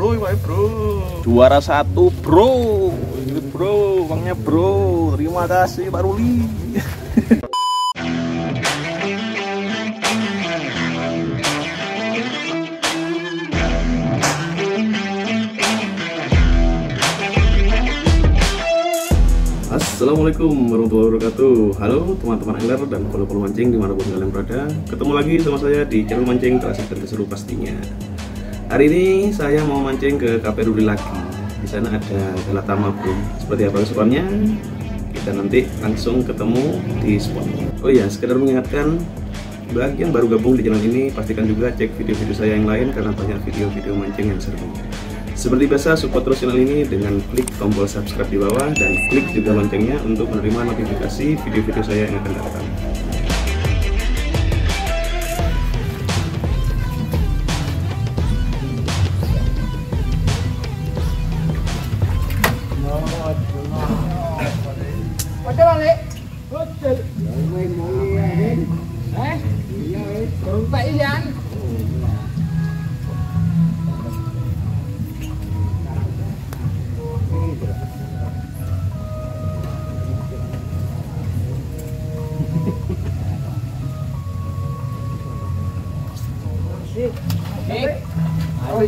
Bro, bro. Juara satu bro. Ini bro, uangnya bro. Terima kasih Pak Ruli. Assalamualaikum warahmatullahi wabarakatuh. Halo teman-teman angler dan polo-polo mancing di mana pun kalian berada. Ketemu lagi sama saya di channel mancing terasa dan keseru pastinya. Hari ini saya mau mancing ke KP Ruli lagi. Di sana ada Galatama bro Seperti apa keseruannya? Kita nanti langsung ketemu di spot. Oh iya, sekedar mengingatkan bagi yang baru gabung di channel ini, pastikan juga cek video-video saya yang lain karena banyak video-video mancing yang seru. Seperti biasa, support terus channel ini dengan klik tombol subscribe di bawah dan klik juga loncengnya untuk menerima notifikasi video-video saya yang akan datang.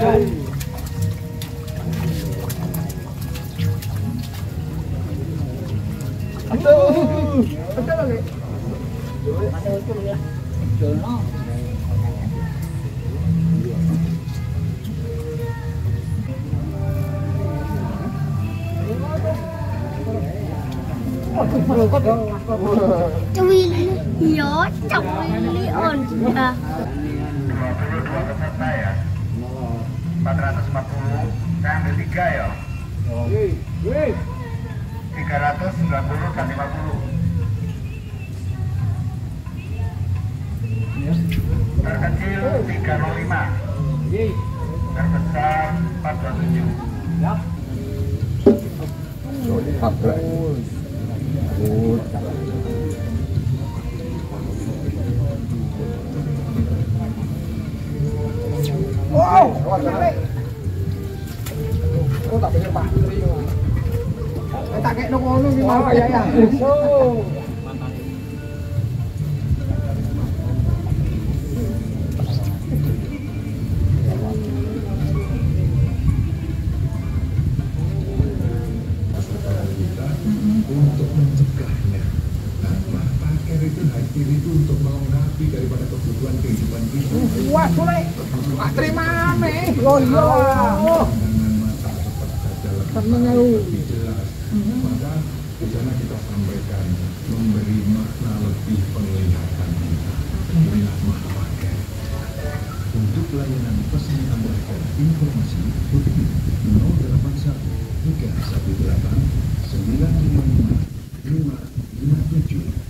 đây anh tư anh tư là gì trời nó tôi nhớ chồng lý ổn à. 22 peserta ya 450 saya ambil 3 ya. 390 dan 50 terkecil 305 terbesar 427 Wow, itu hadir itu untuk melengkapi daripada kebutuhan kehidupan kita. Wah, boleh. Tak terima mata tetap saja lebih jelas. Maka di sana kita sampaikan memberi makna lebih penglihatan kita. Inilah. Untuk layanan pesan informasi hubungi 081 318 955 557.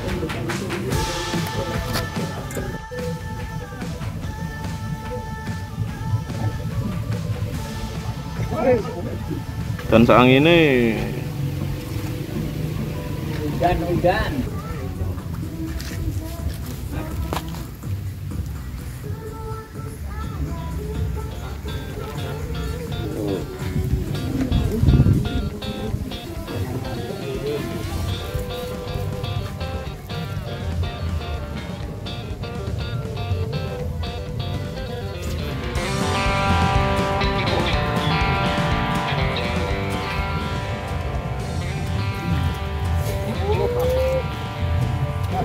Dan saang ini Hujan-hujan.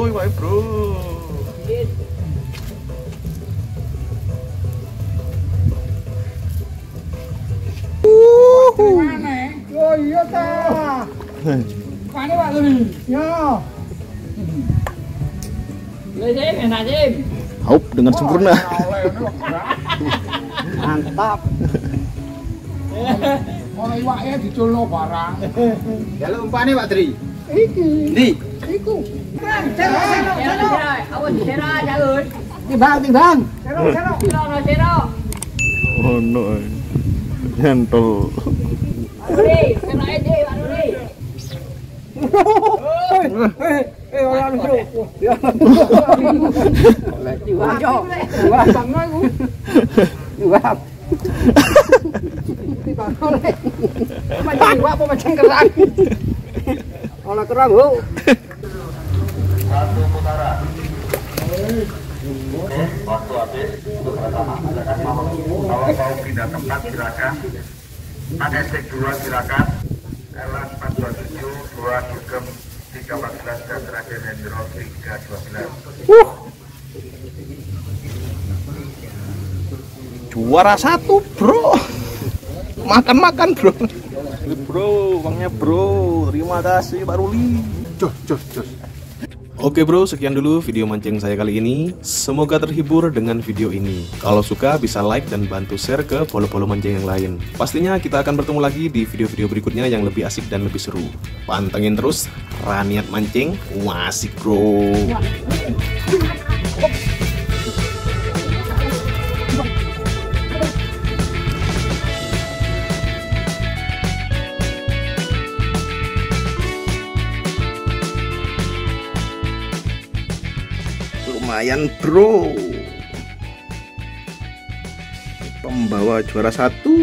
bro, iwake bro. Oh iya ta. Mana Pak Turi? Ya. Haup dengan sempurna. Mantap. Ono iwake diculno barang. Ya lu umpane Pak Tri. Iki. Ndi? Assalamualaikum. Tenang, cerok, cerok, cerok. Awas cerok, jangan. Timbang, timbang. Cerok, cerok. Cerok, cerok. Oh, no. Nyantol. Adi, kena Adi, baru ni. Eh, eh, eh, orang tu. Ya. Tiwang, tiwang, sangat ku. Tiwang. Tiwang, oleh. Macam tiwang, macam kerang. Orang kerang, oh. Satu putaran. Oke, waktu habis untuk pertama. Kalau mau pindah tempat silakan. Pakai stick 2 silakan. Elas 427, 2 Sugem 314 dan terakhir Hendro 312. Juara satu bro. Makan-makan bro. Bro, uangnya bro. Terima kasih Pak Ruli. Jos, jos, jos. Oke bro, sekian dulu video mancing saya kali ini. Semoga terhibur dengan video ini. Kalau suka bisa like dan bantu share ke polo-polo mancing yang lain. Pastinya kita akan bertemu lagi di video-video berikutnya yang lebih asik dan lebih seru. Pantengin terus Raniat Mancing. Wasik bro. Lumayan bro. Pembawa juara satu.